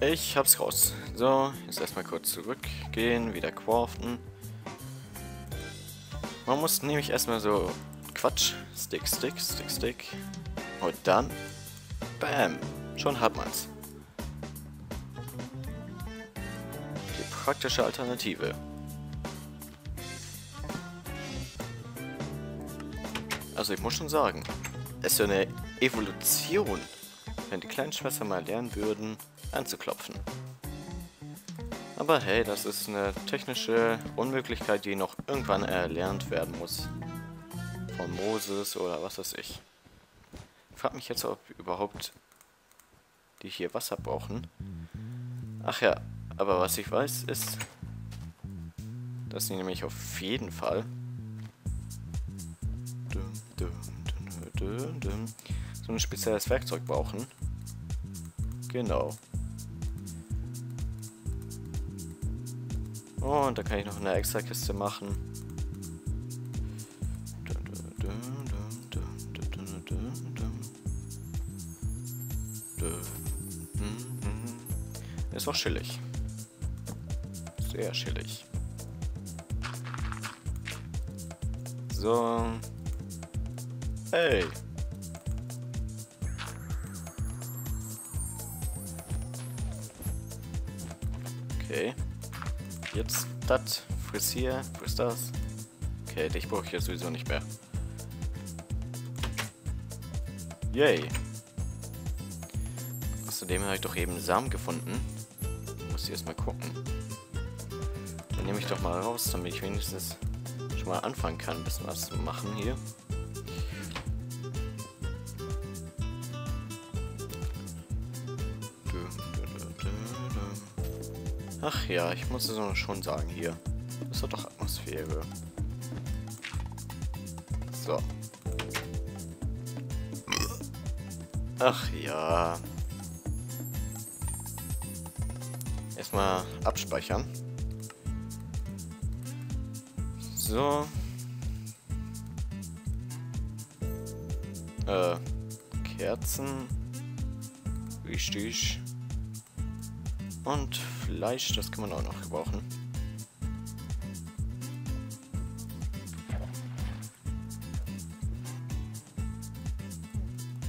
Ich hab's raus. So, jetzt erstmal kurz zurückgehen, wieder craften. Man muss nämlich erstmal so Quatsch, Stick, Stick, Stick, Stick. Und dann, bam, schon hat man's. Die praktische Alternative. Also ich muss schon sagen, es ist eine Evolution, wenn die kleinen Schwestern mal lernen würden, anzuklopfen. Aber hey, das ist eine technische Unmöglichkeit, die noch irgendwann erlernt werden muss. Von Moses oder was weiß ich. Ich frage mich jetzt, ob überhaupt die hier Wasser brauchen. Ach ja, aber was ich weiß ist, dass sie nämlich auf jeden Fall so ein spezielles Werkzeug brauchen. Genau. Und da kann ich noch eine extra Kiste machen. Ist auch chillig. Sehr chillig. So. Hey. Okay. Jetzt das. Friss hier. Friss das. Okay, dich brauche ich jetzt sowieso nicht mehr. Yay. Außerdem habe ich doch eben Samen gefunden. Muss ich erstmal gucken. Dann nehme ich doch mal raus, damit ich wenigstens schon mal anfangen kann, ein bisschen was zu machen hier. Ach ja, ich muss es schon sagen hier. Das hat doch Atmosphäre. So. Ach ja. Erstmal abspeichern. So. Äh, Kerzen. Richtig. Und Fleisch, das kann man auch noch gebrauchen.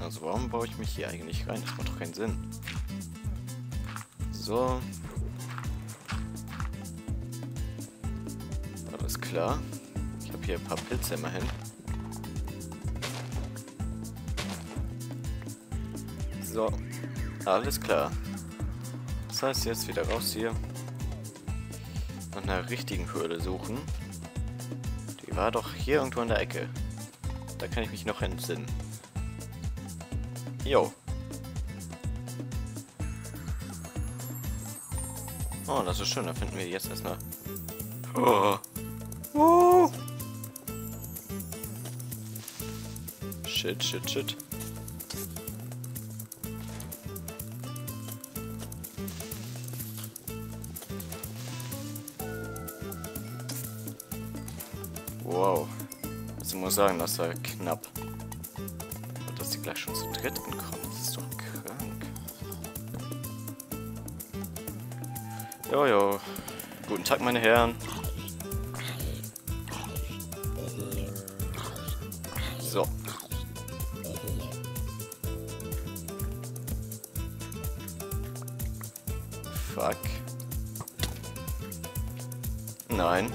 Also warum baue ich mich hier eigentlich rein? Das macht doch keinen Sinn. So. Alles klar. Ich habe hier ein paar Pilze immerhin. So. Alles klar. Heißt, jetzt wieder raus hier. Nach einer richtigen Höhle suchen. Die war doch hier irgendwo in der Ecke. Da kann ich mich noch entsinnen. Jo. Oh, das ist schön. Da finden wir jetzt erstmal... Oh. Oh. Shit, shit, shit. Wow. Also ich muss sagen, das war knapp. Und dass sie gleich schon zu dritt kommen, das ist doch krank. Jojo. Guten Tag, meine Herren. So. Fuck. Nein.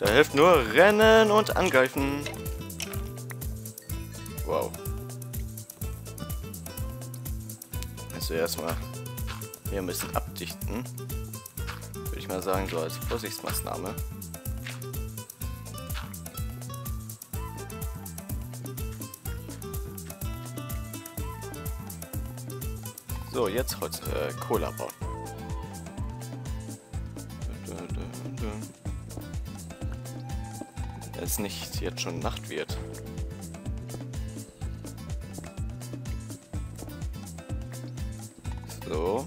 Da hilft nur Rennen und Angreifen. Wow. Also erstmal hier ein bisschen abdichten. Würde ich mal sagen, so als Vorsichtsmaßnahme. So, jetzt Holz, äh, Cola bauen. Es nicht jetzt schon Nacht wird. So.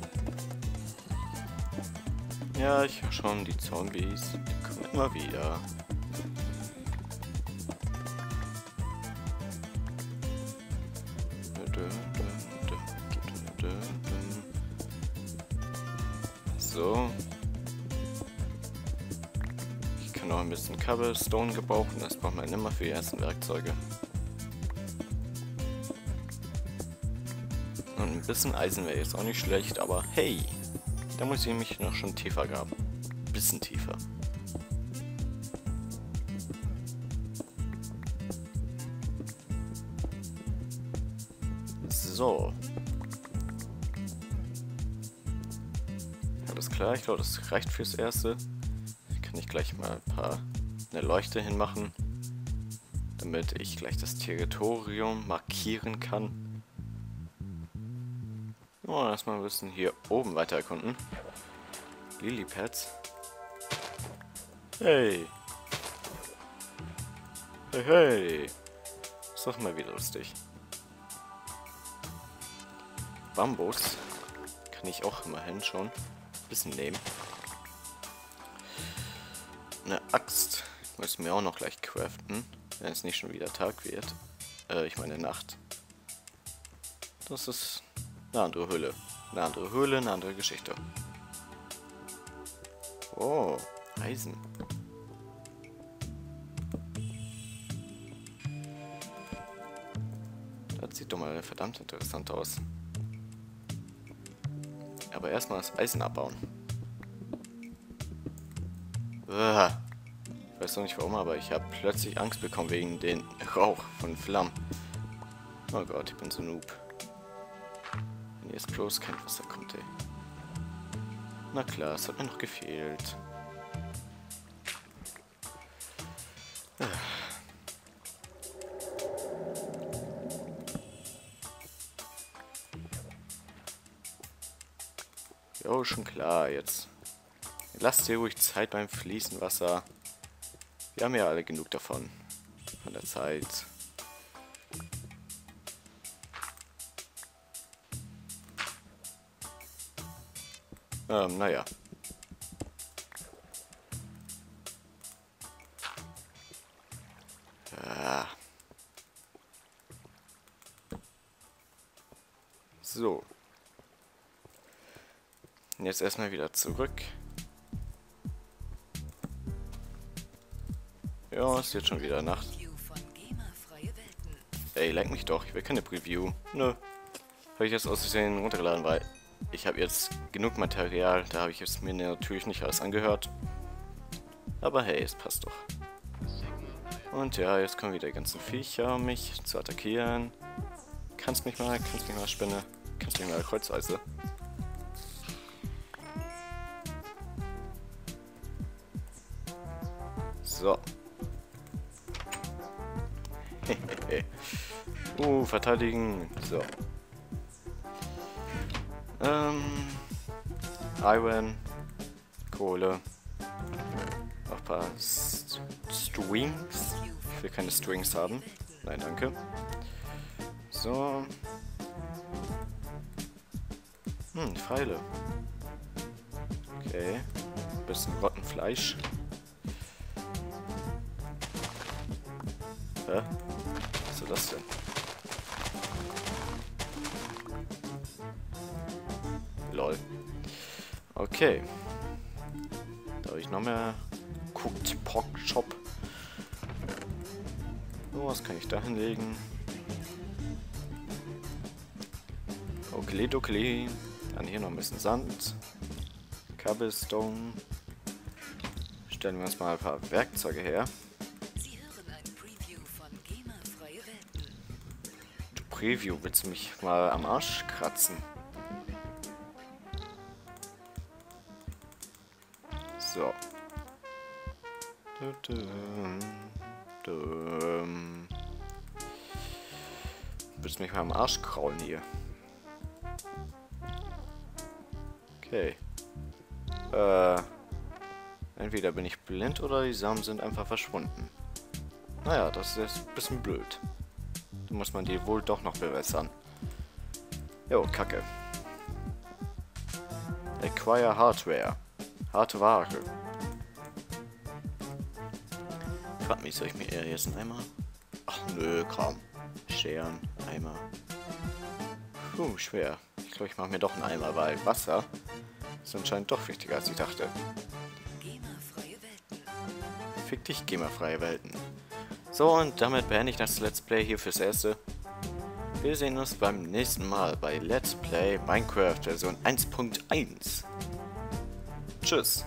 Ja, ich höre schon die Zombies. Die kommen immer wieder. Noch ein bisschen Cobblestone gebrauchen, das braucht man immer für die ersten Werkzeuge. Und ein bisschen Eisen wäre jetzt auch nicht schlecht, aber hey, da muss ich mich noch schon tiefer graben. Bisschen tiefer. So. Alles klar, ich glaube, das reicht fürs Erste. Kann ich gleich mal ein paar eine Leuchte hinmachen, damit ich gleich das Territorium markieren kann. Oh, erstmal ein bisschen hier oben weiter erkunden. Lilypads. Hey. Hey, hey. Ist doch mal wieder lustig. Bambus kann ich auch immerhin schon ein bisschen nehmen. Axt muss ich mir auch noch gleich craften, wenn es nicht schon wieder Tag wird. Äh, ich meine Nacht. Das ist eine andere Höhle. Eine andere Höhle, eine andere Geschichte. Oh, Eisen. Das sieht doch mal verdammt interessant aus. Aber erstmal das Eisen abbauen. Uah. Ich weiß noch nicht warum, aber ich habe plötzlich Angst bekommen wegen den Rauch von Flammen. Oh Gott, ich bin so noob. Wenn ihr jetzt bloß kein Wasser kommt, ey. Na klar, es hat mir noch gefehlt. Jo, schon klar, jetzt. Lasst dir ruhig Zeit beim Fließen Wasser. Wir haben ja alle genug davon. Von der Zeit. Ähm, naja. Ah. So. Jetzt erstmal wieder zurück. Ja, es wird schon wieder Nacht. Ey, leck mich doch, ich will keine Preview. Nö. Habe ich jetzt aus Versehen runtergeladen, weil ich habe jetzt genug Material, da habe ich jetzt mir natürlich nicht alles angehört. Aber hey, es passt doch. Und ja, jetzt kommen wieder die ganzen Viecher, um mich zu attackieren. Kannst mich mal, kannst mich mal, Spinne. Kannst mich mal, Kreuzweise. So. Uh, verteidigen. So. Ähm, Iron, Kohle, noch ein paar St Strings. Ich will keine Strings haben. Nein, danke. So. Hm, Pfeile. Okay. Bisschen Rottenfleisch. Hä? Was ist das denn? Lol. Okay. Da habe ich noch mehr Cooked Pork Chop. So, was kann ich da hinlegen? Okay, okay. Dann hier noch ein bisschen Sand. Cobblestone. Stellen wir uns mal ein paar Werkzeuge her. Preview, willst du mich mal am Arsch kratzen? So. Willst du mich mal am Arsch kraulen hier? Okay. Äh. Entweder bin ich blind oder die Samen sind einfach verschwunden. Naja, das ist ein bisschen blöd. Muss man die wohl doch noch bewässern. Jo, kacke. Acquire Hardware. Harte Ware. Frag mich, soll ich mir eher jetzt einen Eimer? Ach nö, komm. Scheren, Eimer. Puh, schwer. Ich glaube, ich mache mir doch einen Eimer, weil Wasser Ist anscheinend doch wichtiger, als ich dachte. Fick dich, GEMA-freie Welten. So, und damit beende ich das Let's Play hier fürs Erste. Wir sehen uns beim nächsten Mal bei Let's Play Minecraft Version 1.1. Tschüss.